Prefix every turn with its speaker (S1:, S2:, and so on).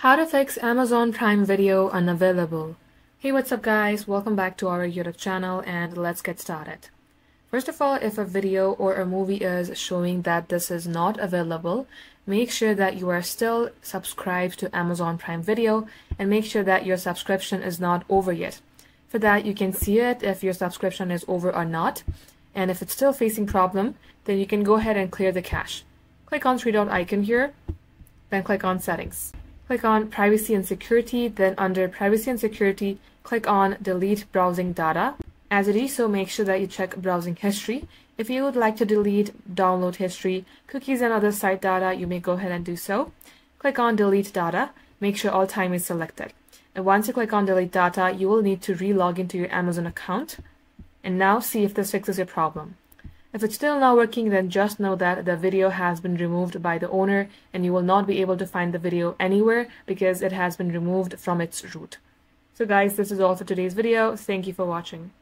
S1: How to fix Amazon Prime Video unavailable. Hey, what's up guys? Welcome back to our YouTube channel and let's get started. First of all, if a video or a movie is showing that this is not available, make sure that you are still subscribed to Amazon Prime Video and make sure that your subscription is not over yet. For that, you can see it if your subscription is over or not. And if it's still facing problem, then you can go ahead and clear the cache. Click on three dot icon here, then click on settings. Click on Privacy and Security, then under Privacy and Security, click on Delete Browsing Data. As you do so, make sure that you check Browsing History. If you would like to delete download history, cookies and other site data, you may go ahead and do so. Click on Delete Data. Make sure all time is selected. And once you click on Delete Data, you will need to re-log into your Amazon account. And now see if this fixes your problem. If it's still not working, then just know that the video has been removed by the owner and you will not be able to find the video anywhere because it has been removed from its root. So guys, this is all for today's video. Thank you for watching.